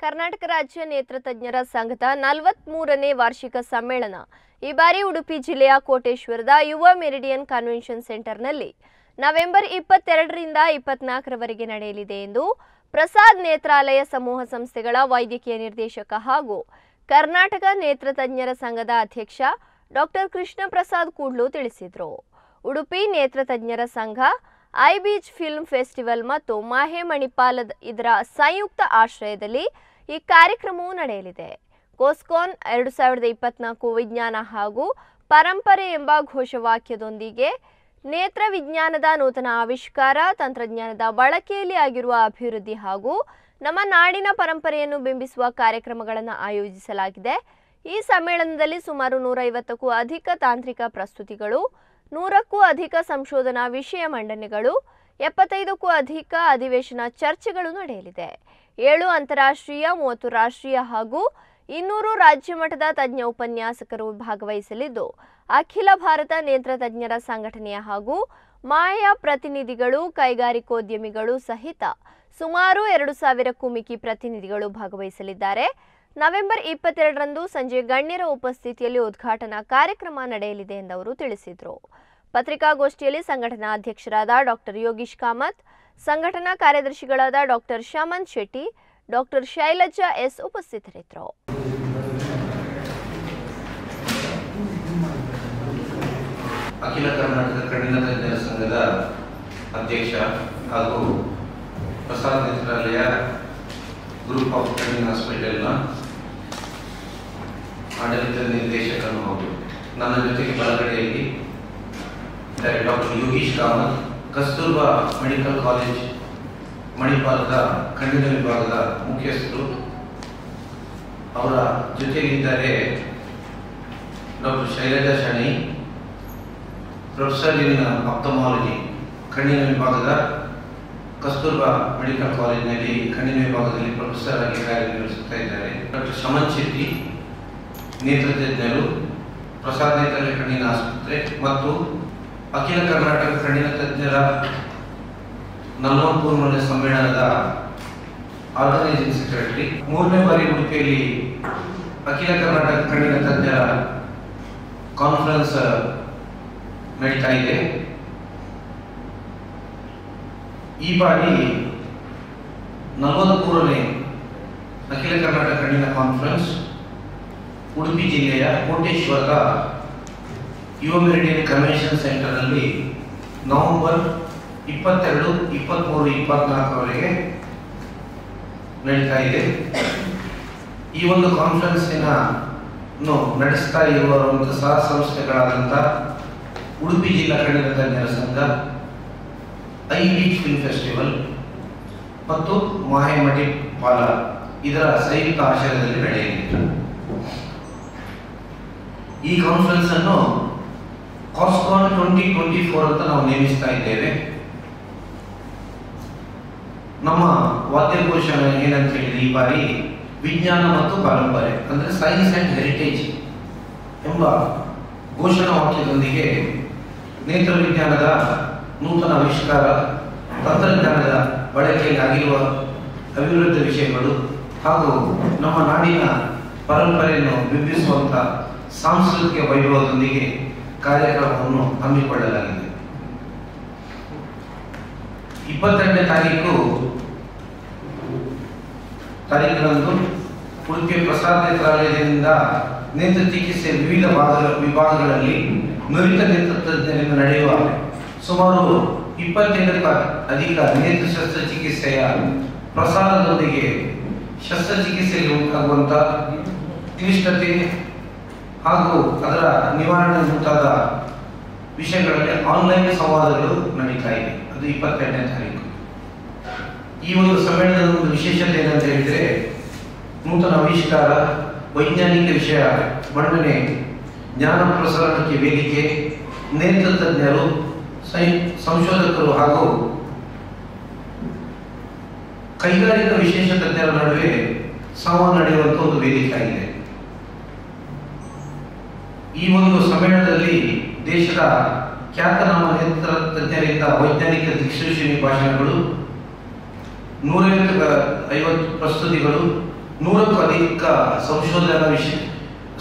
ಕರ್ನಾಟಕ ರಾಜ್ಯ ನೇತ್ರತಜ್ಞರ ಸಂಘದ ನಲವತ್ಮೂರನೇ ವಾರ್ಷಿಕ ಸಮ್ಮೇಳನ ಈ ಬಾರಿ ಉಡುಪಿ ಜಿಲ್ಲೆಯ ಕೋಟೇಶ್ವರದ ಯುವ ಮೆರಿಡಿಯನ್ ಕನ್ವೆನ್ಷನ್ ಸೆಂಟರ್ನಲ್ಲಿ ನವೆಂಬರ್ ಇಪ್ಪತ್ತೆರಡರಿಂದ ಇಪ್ಪತ್ನಾಲ್ಕರವರೆಗೆ ನಡೆಯಲಿದೆ ಎಂದು ಪ್ರಸಾದ್ ನೇತ್ರಾಲಯ ಸಮೂಹ ಸಂಸ್ಥೆಗಳ ವೈದ್ಯಕೀಯ ನಿರ್ದೇಶಕ ಹಾಗೂ ಕರ್ನಾಟಕ ನೇತ್ರತಜ್ಞರ ಸಂಘದ ಅಧ್ಯಕ್ಷ ಡಾಕ್ಟರ್ ಕೃಷ್ಣ ಪ್ರಸಾದ್ ಕೂಡ್ಲು ತಿಳಿಸಿದರು. ಉಡುಪಿ ನೇತ್ರತಜ್ಞರ ಸಂಘ, ಐ ಬೀಚ್ ಫಿಲ್ಮ್ ಫೆಸ್ಟಿವಲ್ ಮತ್ತು ಮಾಹೆ ಮಣಿಪಾಲದ ಇದರ ಸಂಯುಕ್ತ ಆಶ್ರಯದಲ್ಲಿ ಈ ಕಾರ್ಯಕ್ರಮವು ನಡೆಯಲಿದೆ. ಕೋಸ್ಕೋನ್ ಎರಡು ಸಾವಿರದ ಇಪ್ಪತ್ನಾಲ್ಕು ವಿಜ್ಞಾನ ಹಾಗೂ ಪರಂಪರೆ ಎಂಬ ಘೋಷವಾಕ್ಯದೊಂದಿಗೆ ನೇತ್ರ ವಿಜ್ಞಾನದ ನೂತನ ಆವಿಷ್ಕಾರ, ತಂತ್ರಜ್ಞಾನದ ಬಳಕೆಯಲ್ಲಿ ಆಗಿರುವ ಅಭಿವೃದ್ಧಿ ಹಾಗೂ ನಮ್ಮ ನಾಡಿನ ಪರಂಪರೆಯನ್ನು ಬಿಂಬಿಸುವ ಕಾರ್ಯಕ್ರಮಗಳನ್ನು ಆಯೋಜಿಸಲಾಗಿದೆ. ಈ ಸಮ್ಮೇಳನದಲ್ಲಿ ಸುಮಾರು ನೂರೈವತ್ತಕ್ಕೂ ಅಧಿಕ ತಾಂತ್ರಿಕ ಪ್ರಸ್ತುತಿಗಳು, ನೂರಕ್ಕೂ ಅಧಿಕ ಸಂಶೋಧನಾ ವಿಷಯ ಮಂಡನೆಗಳು, ಎಪ್ಪತ್ತೈದಕ್ಕೂ ಅಧಿಕ ಅಧಿವೇಶನ ಚರ್ಚೆಗಳು ನಡೆಯಲಿದೆ. ಏಳು ಅಂತಾರಾಷ್ಟ್ರೀಯ, ಮೂವತ್ತು ರಾಷ್ಟ್ರೀಯ ಹಾಗೂ ಇನ್ನೂರು ರಾಜ್ಯ ಮಟ್ಟದ ತಜ್ಞ ಉಪನ್ಯಾಸಕರು ಭಾಗವಹಿಸಲಿದ್ದು, ಅಖಿಲ ಭಾರತ ನೇತ್ರ ತಜ್ಞರ ಸಂಘಟನೆಯ ಹಾಗೂ ಮಾಯಾ ಪ್ರತಿನಿಧಿಗಳು, ಕೈಗಾರಿಕೋದ್ಯಮಿಗಳು ಸಹಿತ ಸುಮಾರು ಎರಡು ಸಾವಿರಕ್ಕೂ ಮಿಕ್ಕಿ ಪ್ರತಿನಿಧಿಗಳು ಭಾಗವಹಿಸಲಿದ್ದಾರೆ. ನವೆಂಬರ್ ಇಪ್ಪತ್ತೆರಡರಂದು ಸಂಜೆ ಗಣ್ಯರ ಉಪಸ್ಥಿತಿಯಲ್ಲಿ ಉದ್ಘಾಟನಾ ಕಾರ್ಯಕ್ರಮ ನಡೆಯಲಿದೆ ಎಂದು ಅವರು ತಿಳಿಸಿದರು. ಪತ್ರಿಕಾಗೋಷ್ಠಿಯಲ್ಲಿ ಸಂಘಟನಾ ಅಧ್ಯಕ್ಷರಾದ ಡಾಕ್ಟರ್ ಯೋಗೀಶ್ ಕಾಮತ್, ಸಂಘಟನಾ ಕಾರ್ಯದರ್ಶಿಗಳಾದ doctor Shamanth Shetty, doctor Shailaja S ಉಪಸ್ಥಿತರಿದ್ದರು. ಅಖಿಲ ಕರ್ನಾಟಕ ಕಣ್ಣಿನ ತಜ್ಞರ ಸಂಘದ ಅಧ್ಯಕ್ಷ ಹಾಗೂ ಪ್ರಸಾದ ನೇತ್ರಾಲಯ ಗ್ರೂಪ್ ಆಫ್ ಕಣ್ಣಿನ ಹಾಸ್ಪಿಟಲ್ನ ಆಡಳಿತ ನಿರ್ದೇಶಕನು ಹೌದು. ನನ್ನ ಜೊತೆಗೆ ಬಲಗಡೆಯಲ್ಲಿ doctor Yogish Kamath Kasturba medical college ಮಣಿಪಾಲದ ಕಣ್ಣಿನ ವಿಭಾಗದ ಮುಖ್ಯಸ್ಥರು ಅವರ ಜೊತೆಗಿದ್ದಾರೆ doctor Shailaja Shenoy professor in ophthalmology ಕಣ್ಣಿನ ವಿಭಾಗದ ಕಸ್ತೂರ್ಬಾ ಮೆಡಿಕಲ್ ಕಾಲೇಜಿನಲ್ಲಿ ಕಣ್ಣಿನ ವಿಭಾಗದಲ್ಲಿ ಪ್ರೊಫೆಸರ್ ಆಗಿ ಕಾರ್ಯನಿರ್ವಹಿಸುತ್ತಾ ಇದ್ದಾರೆ. ಡಾಕ್ಟರ್ ಶಮನ್ ಶೆಟ್ಟಿ ನೇತೃತ್ವಜ್ಞರು, ಪ್ರಸಾದ್ ನೇತ್ರ ಕಣ್ಣಿನ ಆಸ್ಪತ್ರೆ ಮತ್ತು ಅಖಿಲ ಕರ್ನಾಟಕ ಕಣ್ಣಿನ ತಜ್ಞರ ನಲವತ್ಮೂರನೇ ಸಮ್ಮೇಳನದ ಆರ್ಗನೈಸಿಂಗ್ ಸೆಕ್ರೆಟರಿ. ಮೂರನೇ ಬಾರಿ ಉಡುಪಿಯಲ್ಲಿ ಅಖಿಲ ಕರ್ನಾಟಕ ಕಣ್ಣಿನ ತಜ್ಞರ ಕಾನ್ಫರೆನ್ಸ್ ನಡೀತಾ ಇದೆ. ಈ ಬಾರಿ ನಲವತ್ಮೂರನೇ ಅಖಿಲ ಕರ್ನಾಟಕ ಕಣ್ಣಿನ ಕಾನ್ಫರೆನ್ಸ್, ಉಡುಪಿ ಜಿಲ್ಲೆಯ ಕೋಟೇಶ್ವರದ ಯುವ ಮೆರಿಡಿಯನ್ ಕನ್ವೆನ್ಷನ್ ಸೆಂಟರ್ನಲ್ಲಿ ನವೆಂಬರ್ ಇಪ್ಪತ್ತೆರಡು ಇಪ್ಪತ್ತ್ಮೂರು ಇಪ್ಪತ್ನಾಲ್ಕರವರೆಗೆ ನಡೀತಾ ಇದೆ. ಈ ಒಂದು ಕಾನ್ಫರೆನ್ಸಿನ ನಡೆಸ್ತಾ ಇರುವಂಥ ಸಹ ಸಂಸ್ಥೆಗಳಾದಂಥ ಉಡುಪಿ ಜಿಲ್ಲಾ ಕನ್ನಡ ತಜ್ಞರ ಸಂಘ ಐ ಬೀಚ್ ಫಿಲ್ಮ್ ಫೆಸ್ಟಿವಲ್ ಮತ್ತು ಮಾಹೆ ಪಾಲ ಇದರ ಸೈನಿಕ ಆಶ್ರಯದಲ್ಲಿ ನಡೆಯಲಿದೆ. ಈ ಕಾನ್ಫರೆನ್ಸ್ ಅನ್ನು ಕಾಸ್ಕಾನ್ ಟ್ವೆಂಟಿ ಟ್ವೆಂಟಿ ಫೋರ್ ಅಂತ ನಾವು ನೇಮಿಸ್ತಾ ಇದ್ದೇವೆ. ನಮ್ಮ ವಾದ್ಯಘೋಷ ಏನಂತ ಹೇಳಿದ್ರೆ ಈ ಬಾರಿ ವಿಜ್ಞಾನ ಮತ್ತು ಪರಂಪರೆ, ಅಂದ್ರೆ ಸೈನ್ಸ್ ಅಂಡ್ ಹೆರಿಟೇಜ್ ಎಂಬ ಘೋಷಣಾ ವಾಕ್ಯದೊಂದಿಗೆ ನೇತ್ರ ವಿಜ್ಞಾನದ ನೂತನ ಆವಿಷ್ಕಾರ, ತಂತ್ರಜ್ಞಾನದ ಬಳಕೆಯಲ್ಲಿ ಆಗಿರುವ ಅಭಿವೃದ್ಧಿ ವಿಷಯಗಳು ಹಾಗೂ ನಮ್ಮ ನಾಡಿನ ಪರಂಪರೆಯನ್ನು ಬಿಂಬಿಸುವಂತ ಸಾಂಸ್ಕೃತಿಕ ವೈಭವದೊಂದಿಗೆ ಕಾರ್ಯಕ್ರಮವನ್ನು ಹಮ್ಮಿಕೊಳ್ಳಲಾಗಿದೆ. ಇಪ್ಪತ್ತೆರಡನೇ ತಾರೀಕು ತಾರೀಕಿನಂದು ಉಡುಪಿ ಪ್ರಸಾದ ನೇತ್ರಾಲಯದಿಂದ ನೇತ್ರ ಚಿಕಿತ್ಸೆ ವಿವಿಧ ಭಾಗ ವಿಭಾಗಗಳಲ್ಲಿ ನುರಿತ ನೇತೃತ್ವದಿಂದ ನಡೆಯುವ ಸುಮಾರು ಇಪ್ಪತ್ತೆಂಟಕ್ಕೂ ಅಧಿಕ ನೇತ್ರ ಶಸ್ತ್ರಚಿಕಿತ್ಸೆಯ ಪ್ರಸಾದದೊಂದಿಗೆ ಶಸ್ತ್ರಚಿಕಿತ್ಸೆಯಲ್ಲಿ ಉಂಟಾಗುವಂತಹ ಕ್ಲಿಷ್ಟತೆ ಹಾಗೂ ಅದರ ನಿವಾರಣೆ ಮುಂತಾದ ವಿಷಯಗಳಲ್ಲಿ ಆನ್ಲೈನ್ ಸಂವಾದಗಳು ನಡೀತಾ ಇದೆ. ಅದು ಇಪ್ಪತ್ತೆರಡನೇ ತಾರೀಕು. ಈ ಒಂದು ಸಮ್ಮೇಳನದ ಒಂದು ವಿಶೇಷತೆ ಏನಂತ ಹೇಳಿದ್ರೆ, ನೂತನ ಆವಿಷ್ಕಾರ ವೈಜ್ಞಾನಿಕ ವಿಷಯ ಮಂಡನೆ ಜ್ಞಾನ ಪ್ರಸರಣಕ್ಕೆ ವೇದಿಕೆ ನೇತ್ರ ತಜ್ಞರು ಸಂಶೋಧಕರು ಹಾಗೂ ಕೈಗಾರಿಕಾ ವಿಶೇಷ ತಜ್ಞರ ನಡುವೆ ಸಂವಾದ ನಡೆಯುವಂತಹ ಒಂದು ವೇದಿಕೆ ಆಗಿದೆ. ಈ ಒಂದು ಸಮ್ಮೇಳನದಲ್ಲಿ ದೇಶದ ಖ್ಯಾತನಾಮ ನೇತ್ರ ತಜ್ಞರಿಂದ ವೈಜ್ಞಾನಿಕ ದಿಕ್ಸೂಚಿ ಭಾಷಣಗಳು, ನೂರೈವತ್ತು ಐವತ್ತು ಪ್ರಸ್ತುತಿಗಳು, ನೂರಕ್ಕೂ ಅಧಿಕ ಸಂಶೋಧನಾ ವಿಷಯ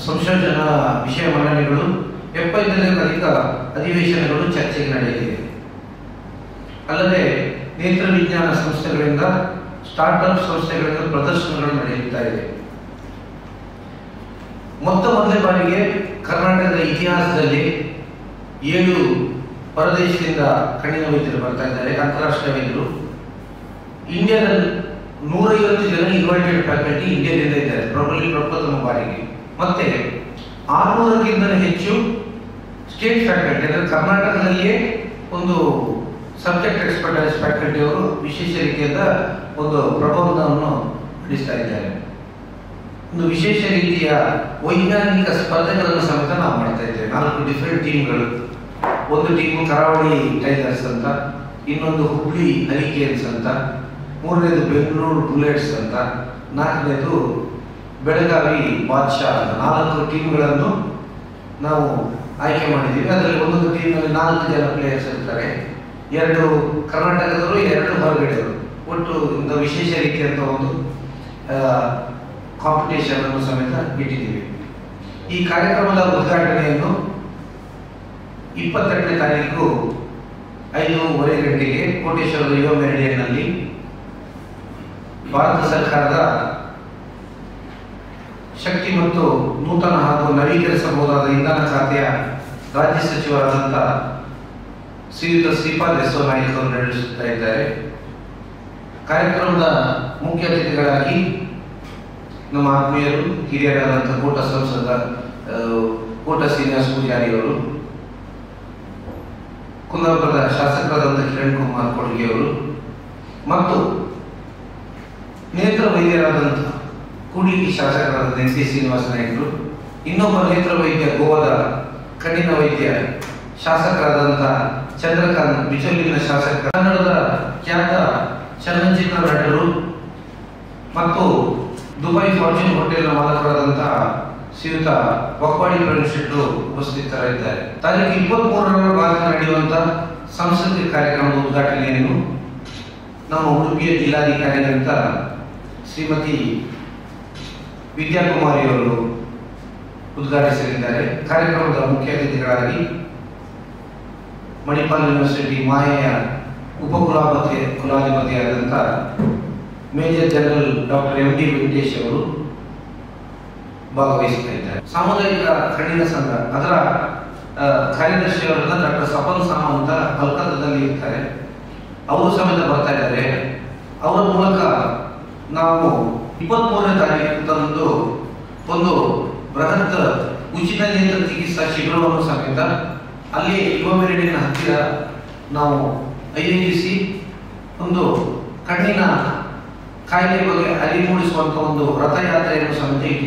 ಸಂಶೋಧನಾ ವಿಷಯ ಮಂಡನೆಗಳು ಎಪ್ಪತ್ತೈದಕ್ಕೂ ಅಧಿಕ ಅಧಿವೇಶನಗಳು ಚರ್ಚೆಗೆ ನಡೆಯಲಿವೆ. ಅಲ್ಲದೆ ನೇತ್ರ ವಿಜ್ಞಾನ ಸಂಸ್ಥೆಗಳಿಂದ ಸ್ಟಾರ್ಟ್ಅಪ್ ಸಂಸ್ಥೆಗಳಿಂದ ಪ್ರದರ್ಶನಗಳು ನಡೆಯುತ್ತಾ ಇದೆ ಮೊತ್ತ ಮೊದಲ ಬಾರಿಗೆ ಕರ್ನಾಟಕದ ಇತಿಹಾಸದಲ್ಲಿ ಏಳು ಪರದೇಶದಿಂದ ಕಣ್ಣಿನ ವೈದ್ಯರು ಬರ್ತಾ ಇದ್ದಾರೆ. ಅಂತಾರಾಷ್ಟ್ರೀಯ ವೈದ್ಯರು ಇಂಡಿಯಾದಲ್ಲಿ ನೂರೈವತ್ತು ಜನ ಇನ್ವೈಟೆಡ್ ಫ್ಯಾಕಲ್ಟಿ ಇಂಡಿಯಾದಿಂದ ಇದ್ದಾರೆ. ಪ್ರಬಲಿ ಪ್ರಪ್ರಥಮ ಬಾರಿಗೆ. ಮತ್ತೆ ಆರುನೂರಕ್ಕಿಂತ ಹೆಚ್ಚು ಸ್ಟೇಟ್ ಫ್ಯಾಕಲ್ಟಿ, ಅಂದರೆ ಕರ್ನಾಟಕದಲ್ಲಿಯೇ ಒಂದು ಸಬ್ಜೆಕ್ಟ್ ಎಕ್ಸ್ಪರ್ಟೈಸ್ ಫ್ಯಾಕಲ್ಟಿ ಅವರು ವಿಶೇಷ ರೀತಿಯಾದ ಒಂದು ಪ್ರಬಂಧವನ್ನು ನಡೆಸ್ತಾ ಇದ್ದಾರೆ. ಒಂದು ವಿಶೇಷ ರೀತಿಯ ವೈಜ್ಞಾನಿಕ ಸ್ಪರ್ಧೆಗಳನ್ನು ಸಮೇತ ನಾವು ಮಾಡ್ತಾ ಇದ್ದೇವೆ. ನಾಲ್ಕು ಡಿಫ್ರೆಂಟ್ ಟೀಮ್ಗಳು ಒಂದು ಟೀಮ್ ಕರಾವಳಿ ಟೈಗರ್ಸ್ ಅಂತ, ಇನ್ನೊಂದು ಹುಬ್ಳಿ ಹರಿಕೇನ್ಸ್ ಅಂತ, ಮೂರನೇದು ಬೆಂಗಳೂರು ಬುಲೆಟ್ಸ್ ಅಂತ, ನಾಲ್ಕನೇದು ಬೆಳಗಾವಿ ಬಾದ್ಶಾ ಅಂತ. ನಾಲ್ಕು ಟೀಮ್ಗಳನ್ನು ನಾವು ಆಯ್ಕೆ ಮಾಡಿದ್ದೀವಿ. ಅದರಲ್ಲಿ ಒಂದೊಂದು ಟೀಮ್ನಲ್ಲಿ ನಾಲ್ಕು ಜನ ಪ್ಲೇಯರ್ಸ್ ಇರ್ತಾರೆ. ಎರಡು ಕರ್ನಾಟಕದವರು, ಎರಡು ಹೊರಗಡೆಯವರು. ಒಟ್ಟು ಒಂದು ವಿಶೇಷ ರೀತಿಯಂತ ಒಂದು ಕಾಂಪಿಟೇಷನ್ ಅನ್ನು ಸಮೇತ ಇಟ್ಟಿದ್ದೀವಿ ಈ ಕಾರ್ಯಕ್ರಮದ ಉದ್ಘಾಟನೆಯನ್ನು ಇಪ್ಪತ್ತೆಂಟನೇ ತಾರೀಕು ಐದೂವರೆ ಗಂಟೆಗೆ ಕೋಟೇಶ್ವರದ ಯುವ ಮೆರಡಿಯನ್ನಲ್ಲಿ ಭಾರತ ಸರ್ಕಾರದ ಶಕ್ತಿ ಮತ್ತು ನೂತನ ಹಾಗೂ ನವೀಕರಿಸಬಹುದಾದ ಇಂಧನ ಖಾತೆಯ ರಾಜ್ಯ ಸಚಿವರಾದಂಥ ಶ್ರೀಯುತ ಶ್ರೀಪಾದ್ ಯಶೋ ನಾಯಕ್ ಅವರು ನಡೆಸುತ್ತಾ ಇದ್ದಾರೆ. ಕಾರ್ಯಕ್ರಮದ ಮುಖ್ಯ ಅತಿಥಿಗಳಾಗಿ ನಮ್ಮ ಆತ್ಮೀಯರು, ಹಿರಿಯರಾದಂಥ ಕೋಟ ಸಂಸದ ಕೋಟ ಶ್ರೀನಿವಾಸ ಪೂಜಾರಿಯವರು ಕುಂದಾಪುರದ ಶಾಸಕರಾದಂಥ ಕಿರಣ್ ಕುಮಾರ್ ಕೊಡುಗೆಯವರು, ಮತ್ತು ನೇತ್ರ ವೈದ್ಯರಾದಂಥ ಕೂಡಿಗಿ ಶಾಸಕರಾದ ಎನ್ ಸಿ ಶ್ರೀನಿವಾಸ ನಾಯ್ಕರು, ಇನ್ನೊಬ್ಬ ನೇತ್ರ ವೈದ್ಯ ಗೋವಾದ ಕಣ್ಣಿನ ವೈದ್ಯ ಶಾಸಕರಾದಂಥ ಚಂದ್ರಕಾಂತ್ ಬಿಚೋಲಿನ ಶಾಸಕ, ಕನ್ನಡದ ಖ್ಯಾತ ಚಲನಚಿತ್ರ ನಟರು ಮತ್ತು ದುಬೈ ಫಾರ್ಚೂನ್ ಹೋಟೆಲ್ನ ಮಾಲಕರಾದಂತಹ ಶ್ರೀಯುತ ಬಕ್ವಾಡಿ ಪ್ರವೀಣ್ ಶೆಟ್ಟು ಉಪಸ್ಥಿತರಿದ್ದಾರೆ. ತಾರೀಕು ಇಪ್ಪತ್ತ್ ಮೂರರ ಭಾಗ ನಡೆಯುವಂತ ಸಾಂಸ್ಕೃತಿಕ ಕಾರ್ಯಕ್ರಮದ ಉದ್ಘಾಟನೆಯನ್ನು ನಮ್ಮ ಉಡುಪಿಯ ಜಿಲ್ಲಾಧಿಕಾರಿಗಳಂತ ಶ್ರೀಮತಿ ವಿದ್ಯಾಕುಮಾರಿ ಅವರು ಉದ್ಘಾಟಿಸಲಿದ್ದಾರೆ. ಕಾರ್ಯಕ್ರಮದ ಮುಖ್ಯ ಅತಿಥಿಗಳಾಗಿ ಮಣಿಪಾಲ್ ಯೂನಿವರ್ಸಿಟಿ ಮಾಹೆಯ ಉಪಕುಲಾಪತಿ ಕುಲಾಧಿಪತಿಯಾದಂಥ major general doctor M D Venkatesh ಅವರು ಭಾಗವಹಿಸ್ತಾ ಇದ್ದಾರೆ. ಸಾಮುದಾಯಿಕ ಕಣ್ಣಿನ ಸಂಘ, ಅದರ ಕಾರ್ಯದರ್ಶಿ ಅವರೆಲ್ಲ ಡಾಕ್ಟರ್ ಸಪನ್ ಸಾಮಂತ ಕಲ್ಕತ್ತಾದಲ್ಲಿ ಇರ್ತಾರೆ. ಅವರು ಸಮೇತ ಬರ್ತಾ ಇದ್ದಾರೆ. ಅವರ ಮೂಲಕ ನಾವು ಇಪ್ಪತ್ಮೂರನೇ ತಾರೀಕು ಒಂದು ಬೃಹತ್ ಉಚಿತ ನೇತ್ರ ಚಿಕಿತ್ಸಾ ಶಿಬಿರವನ್ನು ಸಮೇತ ಅಲ್ಲಿ ಯುವ ಮೆರಡಿನ ಹತ್ತಿರ ನಾವು ಐಯೋಜಿಸಿ ಒಂದು ಕಣ್ಣಿನ ಕಾಯಿಲೆ ಬಗ್ಗೆ ಅರಿವು ಮೂಡಿಸುವಂತ ಒಂದು ರಥಯಾತ್ರೆಯನ್ನು ಸಮೇತ